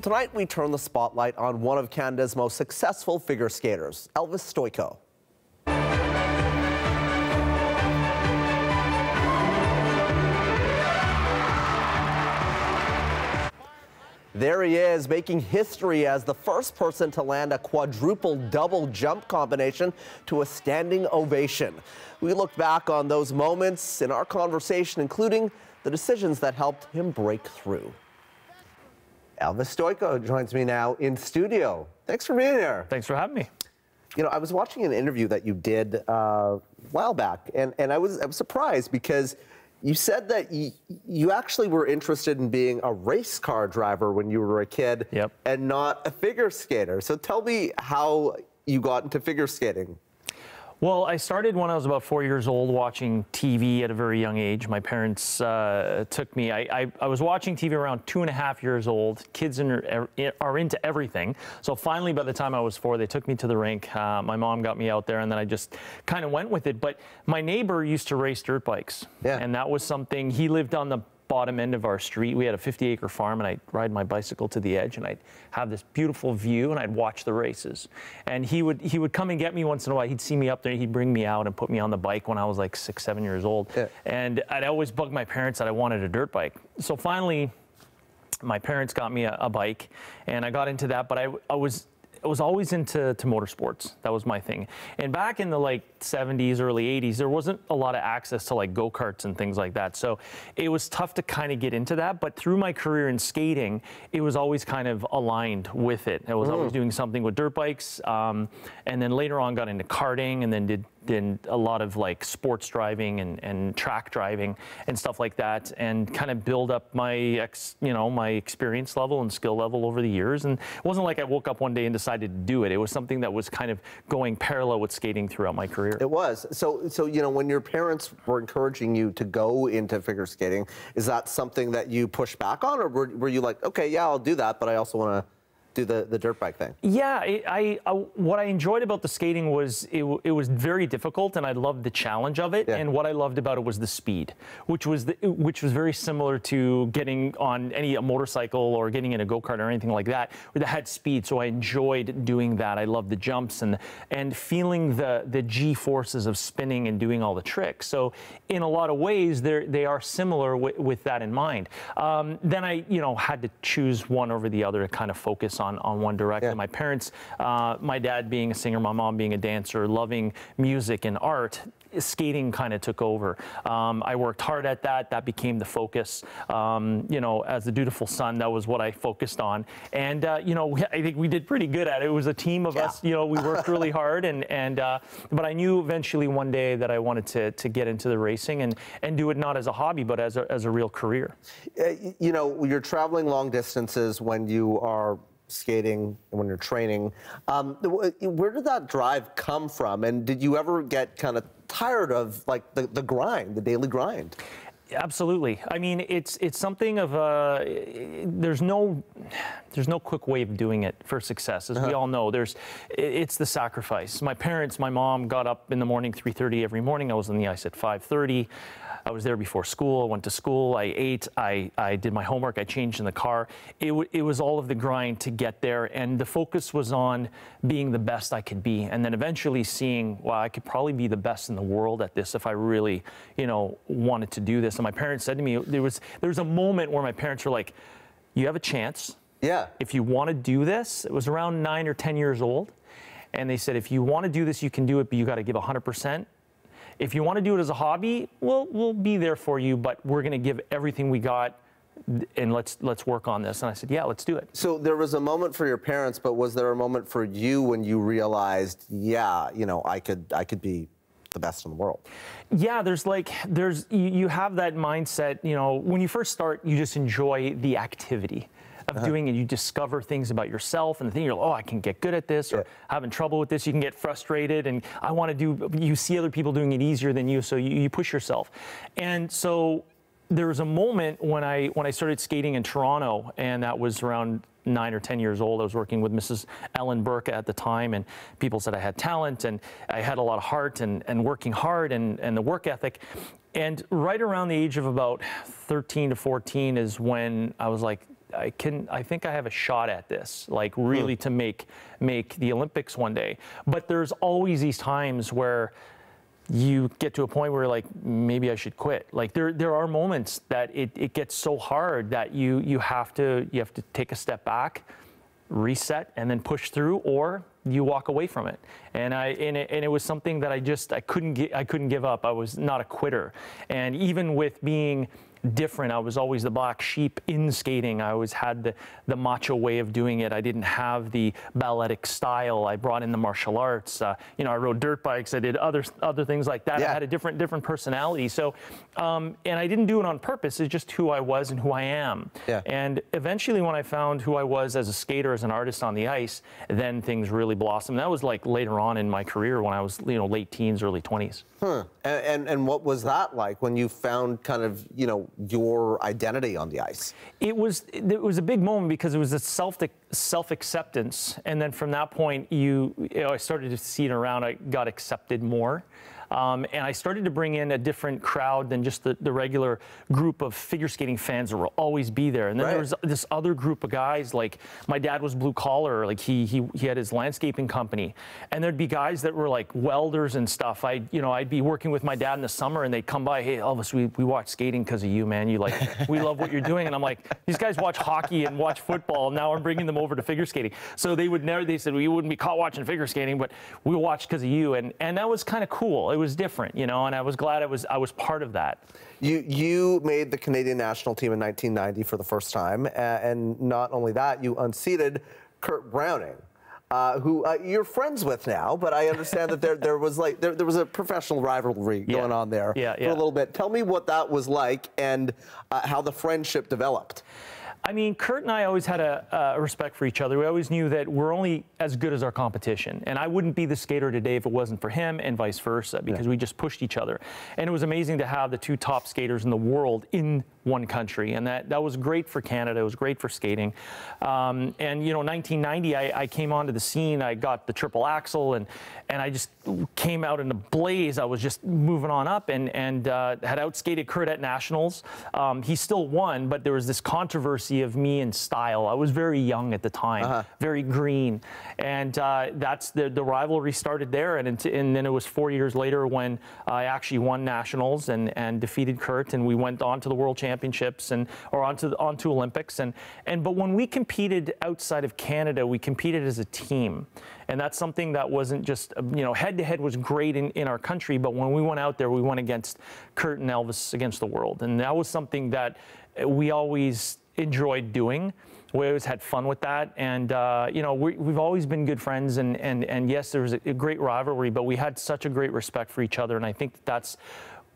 Tonight, we turn the spotlight on one of Canada's most successful figure skaters, Elvis Stojko. There he is, making history as the first person to land a quadruple double jump combination to a standing ovation. We looked back on those moments in our conversation, including the decisions that helped him break through. Elvis Stojko joins me now in studio. Thanks for being here. Thanks for having me. You know, I was watching an interview that you did uh, a while back, and, and I, was, I was surprised because you said that you, you actually were interested in being a race car driver when you were a kid yep. and not a figure skater. So tell me how you got into figure skating. Well, I started when I was about four years old watching TV at a very young age. My parents uh, took me. I, I, I, was watching TV around two and a half years old. Kids in, are into everything. So finally, by the time I was four, they took me to the rink. Uh, my mom got me out there, and then I just kind of went with it. But my neighbor used to race dirt bikes. Yeah. And that was something, he lived on the bottom end of our street. We had a 50 acre farm and I'd ride my bicycle to the edge and I'd have this beautiful view and I'd watch the races. And he would he would come and get me once in a while. He'd see me up there, he'd bring me out and put me on the bike when I was like six, seven years old. Yeah. And I'd always bug my parents that I wanted a dirt bike. So finally, my parents got me a, a bike and I got into that, but I, I was I was always into to motorsports. That was my thing. And back in the like 70s, early 80s, there wasn't a lot of access to like go-karts and things like that. So it was tough to kind of get into that. But through my career in skating, it was always kind of aligned with it. I was mm. always doing something with dirt bikes. Um, and then later on got into karting and then did did a lot of like sports driving and, and track driving and stuff like that and kind of build up my ex, you know my experience level and skill level over the years. And it wasn't like I woke up one day and decided to do it. It was something that was kind of going parallel with skating throughout my career. It was. So so you know when your parents were encouraging you to go into figure skating is that something that you push back on or were, were you like okay yeah I'll do that but I also want to do the, the dirt bike thing? Yeah, I, I, what I enjoyed about the skating was it, it was very difficult, and I loved the challenge of it. Yeah. And what I loved about it was the speed, which was the, which was very similar to getting on any a motorcycle or getting in a go kart or anything like that, that had speed. So I enjoyed doing that. I loved the jumps and and feeling the the g forces of spinning and doing all the tricks. So in a lot of ways, they they are similar with that in mind. Um, then I you know had to choose one over the other to kind of focus on on, on one direction. Yeah. My parents, uh, my dad being a singer, my mom being a dancer, loving music and art, skating kind of took over. Um, I worked hard at that. That became the focus. Um, you know, as a dutiful son, that was what I focused on. And uh, you know, I think we did pretty good at it. It was a team of yeah. us. You know, we worked really hard, and and uh, but I knew eventually one day that I wanted to to get into the racing and and do it not as a hobby, but as a as a real career. Uh, you know, you're traveling long distances when you are skating when you're training. Um, where did that drive come from? And did you ever get kind of tired of like the, the grind, the daily grind? Absolutely. I mean, it's it's something of a. There's no, there's no quick way of doing it for success, as uh -huh. we uh-huh. all know. There's, it's the sacrifice. My parents, my mom got up in the morning, 3:30 every morning. I was on the ice at 5:30. I was there before school. I went to school. I ate. I, I did my homework. I changed in the car. It, it was all of the grind to get there. And the focus was on being the best I could be. And then eventually seeing, well, I could probably be the best in the world at this if I really, you know, wanted to do this. And my parents said to me, there was, there was a moment where my parents were like, you have a chance. Yeah. If you want to do this, it was around nine or 10 years old. And they said, if you want to do this, you can do it, but you got to give 100%. If you want to do it as a hobby, we'll, we'll be there for you, but we're going to give everything we got and let's let's work on this. And i said yeah let's do it. So there was a moment for your parents but was there a moment for you when you realized yeah you know i could i could be the best in the world yeah there's like there's you, you have that mindset you know when you first start you just enjoy the activity of uh-huh. doing and You discover things about yourself and the thing you're like, oh, I can get good at this or yeah. having trouble with this. You can get frustrated and I want to do, you see other people doing it easier than you. So you, you push yourself. And so there was a moment when I, when I started skating in Toronto and that was around nine or 10 years old. I was working with Mrs. Ellen Burka at the time, and people said I had talent and I had a lot of heart and, and working hard and, and the work ethic. And right around the age of about 13 to 14 is when I was like, I can I think I have a shot at this, like really hmm. to make make the Olympics one day. But there's always these times where you get to a point where like maybe I should quit. Like there there are moments that it, it gets so hard that you you have to you have to take a step back, reset, and then push through, or you walk away from it. And I and it, and it was something that I just I couldn't get I couldn't give up. I was not a quitter. And even with being different. I was always the black sheep in skating. I always had the, the macho way of doing it. I didn't have the balletic style. I brought in the martial arts. Uh, you know, I rode dirt bikes. I did other other things like that. Yeah. I had a different different personality. So, um, and I didn't do it on purpose. It's just who I was and who I am. Yeah. And eventually, when I found who I was as a skater, as an artist on the ice, then things really blossomed. That was like later on in my career when I was you know late teens, early 20s. Huh. And, and, and what was that like when you found kind of you know your identity on the ice? It was it was a big moment because it was a self self acceptance, and then from that point, you, you know, I started to see it around. I got accepted more. Um, and I started to bring in a different crowd than just the, the regular group of figure skating fans that will always be there. And then right. there was this other group of guys, like my dad was blue collar, like he, he, he had his landscaping company. And there'd be guys that were like welders and stuff. I, you know, I'd be working with my dad in the summer and they'd come by, hey, Elvis, we, we watch skating because of you, man. You like, we love what you're doing. And I'm like, these guys watch hockey and watch football. Now I'm bringing them over to figure skating. So they would never, they said, we wouldn't be caught watching figure skating, but we watch because of you. And, and that was kind of cool. It was different, you know, and I was glad I was I was part of that. You you made the Canadian national team in 1990 for the first time, and not only that, you unseated Kurt Browning. Uh, who uh, you're friends with now, but I understand that there there was like there, there was a professional rivalry yeah. going on there yeah, yeah. for a little bit. Tell me what that was like and uh, how the friendship developed. I mean, Kurt and I always had a, a, respect for each other. We always knew that we're only as good as our competition. And I wouldn't be the skater today if it wasn't for him and vice versa because yeah. we just pushed each other. And it was amazing to have the two top skaters in the world in one country. And that, that was great for Canada. It was great for skating. Um, and, you know, 1990, I, I, came onto the scene. I got the triple axel and, and I just came out in a blaze. I was just moving on up and, and uh, had outskated Kurt at Nationals. Um, he still won, but there was this controversy of me in style. I was very young at the time, uh-huh. very green. And uh, that's the, the rivalry started there. And, and then it was four years later when I actually won Nationals and, and defeated Kurt. And we went on to the World championships and or onto onto Olympics and and but when we competed outside of Canada, we competed as a team. And that's something that wasn't just, you know, head to head was great in, in our country, but when we went out there, we went against Kurt and Elvis against the world. And that was something that we always enjoyed doing. We always had fun with that, and uh, you know we, have always been good friends. And and and yes, there was a, a great rivalry, but we had such a great respect for each other, and I think that that's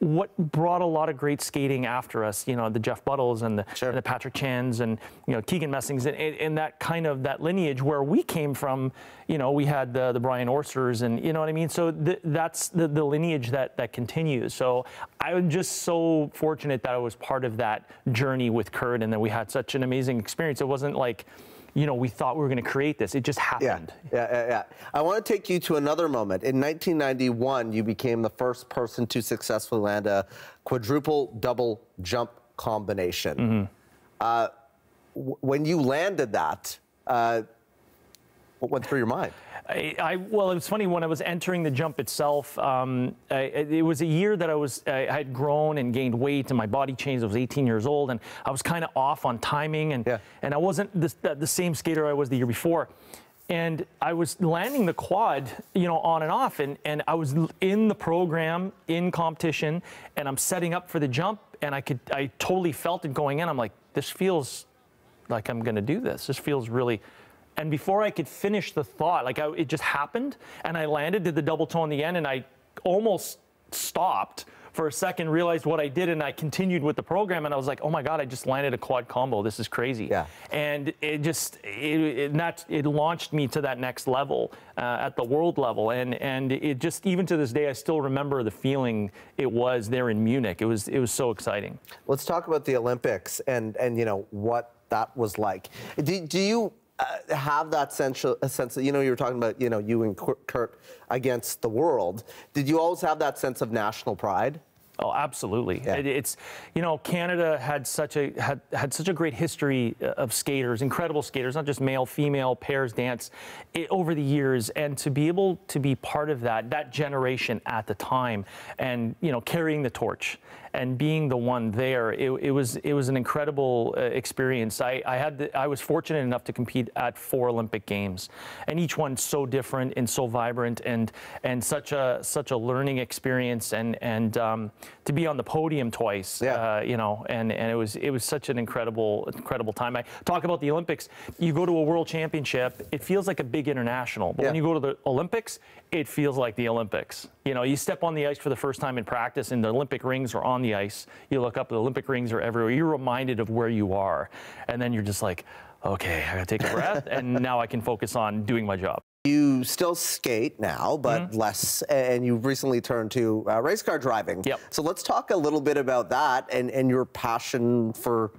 what brought a lot of great skating after us, you know, the Jeff Buttles and the, sure. and the Patrick Chans and, you know, Keegan Messings and, and, that kind of that lineage where we came from, you know, we had the, the Brian Orsers and, you know what I mean? So th- that's the, the lineage that, that continues. So I'm just so fortunate that I was part of that journey with Kurt and that we had such an amazing experience. It wasn't like, you know, we thought we were going to create this. It just happened. Yeah, yeah, yeah, I want to take you to another moment. In 1991, you became the first person to successfully land a quadruple double jump combination. Mm-hmm. Uh, w- when you landed that, uh, what went through your mind? I, I, well, it was funny when I was entering the jump itself. Um, I, it was a year that I was I had grown and gained weight, and my body changed. I was 18 years old, and I was kind of off on timing, and yeah. and I wasn't the, the same skater I was the year before. And I was landing the quad, you know, on and off, and and I was in the program in competition, and I'm setting up for the jump, and I could I totally felt it going in. I'm like, this feels like I'm going to do this. This feels really and before I could finish the thought, like I, it just happened, and I landed, did the double toe in the end, and I almost stopped for a second, realized what I did, and I continued with the program. And I was like, "Oh my God, I just landed a quad combo. This is crazy." Yeah. And it just it it, that, it launched me to that next level uh, at the world level, and and it just even to this day, I still remember the feeling it was there in Munich. It was it was so exciting. Let's talk about the Olympics and and you know what that was like. Do, do you uh, have that sense, a sense that, you know, you were talking about, you know, you and Kurt against the world. Did you always have that sense of national pride? Oh, absolutely. Yeah. It, it's you know Canada had such a had had such a great history uh, of skaters, incredible skaters, not just male, female pairs dance it, over the years, and to be able to be part of that that generation at the time, and you know carrying the torch and being the one there, it, it was it was an incredible uh, experience. I, I had the, I was fortunate enough to compete at four Olympic Games, and each one so different and so vibrant and and such a such a learning experience and and um, to be on the podium twice, yeah. uh, you know, and, and it was it was such an incredible incredible time. I talk about the Olympics. You go to a World Championship, it feels like a big international, but yeah. when you go to the Olympics, it feels like the Olympics. You know, you step on the ice for the first time in practice, and the Olympic rings are on the ice. You look up, the Olympic rings are everywhere. You're reminded of where you are, and then you're just like, okay, I gotta take a breath, and now I can focus on doing my job. You still skate now, but mm -hmm. less, and you've recently turned to uh, race car driving. Yep. So let's talk a little bit about that and, and your passion for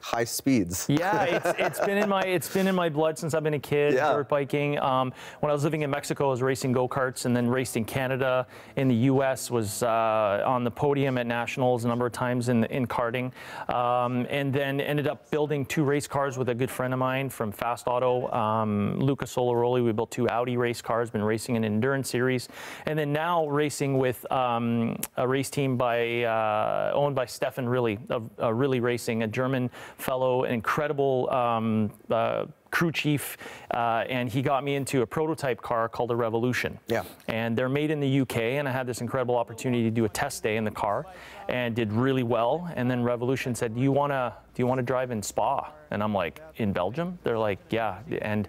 high speeds. yeah, it's, it's been in my it's been in my blood since I've been a kid. Yeah. Dirt biking. Um, when I was living in Mexico, I was racing go karts, and then raced in Canada. In the U.S., was uh, on the podium at nationals a number of times in in karting, um, and then ended up building two race cars with a good friend of mine from Fast Auto, um, Luca Solaroli. We built two Audi race cars. Been racing in endurance series, and then now racing with um, a race team by uh, owned by Stefan Rilly, of uh, Rilly Racing, a German fellow, an incredible um, uh, crew chief, uh, and he got me into a prototype car called a Revolution. Yeah. And they're made in the UK, and I had this incredible opportunity to do a test day in the car, and did really well. And then Revolution said, "Do you wanna do you wanna drive in Spa?" And I'm like, "In Belgium?" They're like, "Yeah." And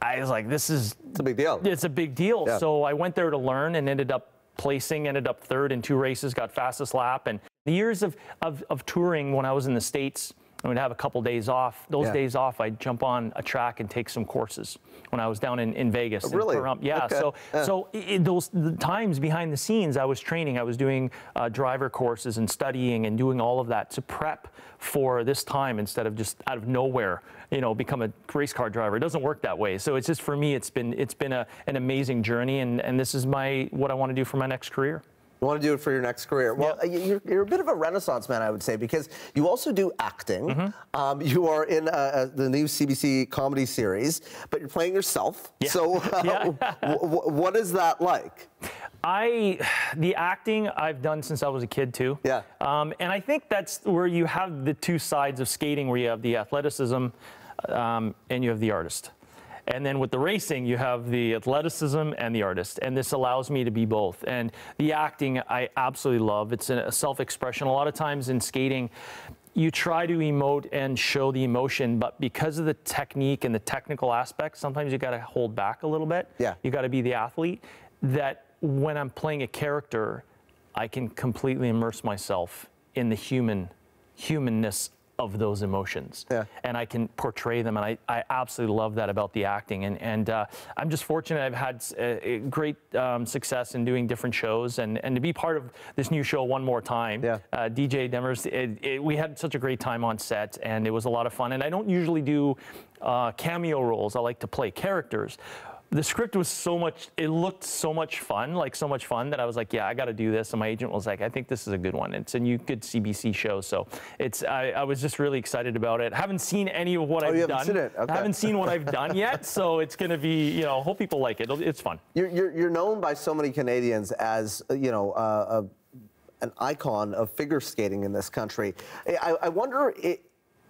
I was like, "This is it's a big deal." It's a big deal. Yeah. So I went there to learn, and ended up placing, ended up third in two races, got fastest lap, and the years of, of, of touring when I was in the States, I would have a couple days off. Those yeah. days off, I'd jump on a track and take some courses. When I was down in, in Vegas, oh, really? yeah. Okay. So, yeah. so in those the times behind the scenes, I was training. I was doing uh, driver courses and studying and doing all of that to prep for this time instead of just out of nowhere, you know, become a race car driver. It doesn't work that way. So it's just for me, it's been it's been a, an amazing journey, and and this is my what I want to do for my next career. You want to do it for your next career. Well, yeah. you're, you're, a bit of a renaissance man, I would say, because you also do acting. Mm -hmm. um, you are in uh, uh the new CBC comedy series, but you're playing yourself. Yeah. So, uh, what is that like? I, the acting I've done since I was a kid too. Yeah. Um, and I think that's where you have the two sides of skating, where you have the athleticism um, and you have the artist. And then with the racing, you have the athleticism and the artist. And this allows me to be both. And the acting, I absolutely love. It's a self expression. A lot of times in skating, you try to emote and show the emotion, but because of the technique and the technical aspects, sometimes you got to hold back a little bit. Yeah. You got to be the athlete. That when I'm playing a character, I can completely immerse myself in the human humanness of those emotions. Yeah. And I can portray them. And I, I absolutely love that about the acting. And, and uh, I'm just fortunate I've had a, a great um, success in doing different shows and, and to be part of this new show one more time. Yeah. Uh, DJ Demers, it, it, we had such a great time on set and it was a lot of fun. And I don't usually do uh, cameo roles. I like to play characters the script was so much it looked so much fun like so much fun that i was like yeah i got to do this. And my agent was like i think this is a good one. It's a new good cbc show so it's i, I was just really excited about it. Haven't seen any of what oh, i've done. okay. i haven't seen what i've done yet so it's going to be you know hope people like it. It's fun. You're, you're, you're known by so many canadians as you know uh, a, an icon of figure skating in this country. I, I wonder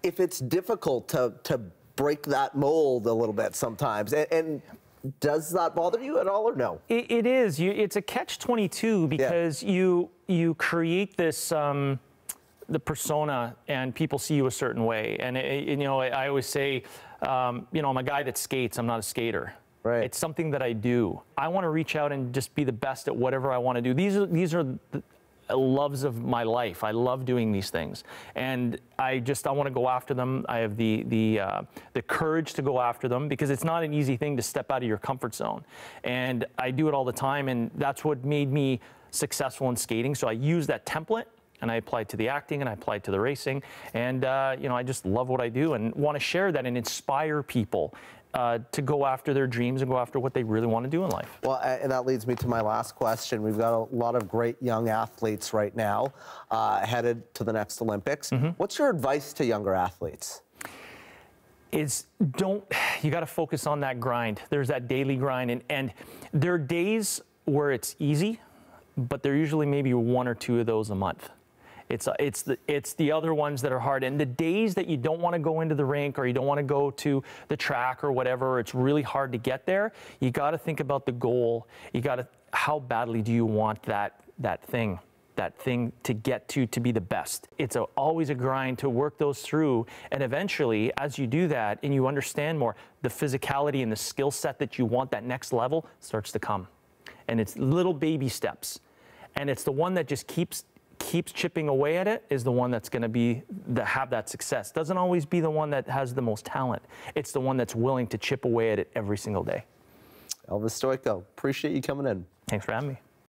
if it's difficult to, to break that mold a little bit sometimes. And, and does that bother you at all or no? it, it is. You, it's a catch-22 because yeah. you you create this um, the persona and people see you a certain way. And, it, you know, I, I always say, um, you know, I'm a guy that skates. I'm not a skater. Right. It's something that I do. I want to reach out and just be the best at whatever I want to do. These are these are the, loves of my life. I love doing these things, and I just I want to go after them. I have the the uh, the courage to go after them because it's not an easy thing to step out of your comfort zone, and I do it all the time, and that's what made me successful in skating. So I use that template and I applied to the acting and I applied to the racing. And, uh, you know, I just love what I do and want to share that and inspire people uh, to go after their dreams and go after what they really want to do in life. Well, and that leads me to my last question. We've got a lot of great young athletes right now uh, headed to the next Olympics. Mm-hmm. What's your advice to younger athletes? Is don't you got to focus on that grind. There's that daily grind, and and there are days where it's easy, but there are usually maybe one or two of those a month. It's, it's, the, it's the other ones that are hard. And the days that you don't want to go into the rink or you don't want to go to the track or whatever, it's really hard to get there. You got to think about the goal. You got to, how badly do you want that, that thing? that thing to get to to be the best. It's a, always a grind to work those through. And eventually, as you do that and you understand more, the physicality and the skill set that you want, that next level starts to come. And it's little baby steps. And it's the one that just keeps keeps chipping away at it is the one that's going to be the have that success. Doesn't always be the one that has the most talent. It's the one that's willing to chip away at it every single day. Elvis Stojko, appreciate you coming in. Thanks for having me.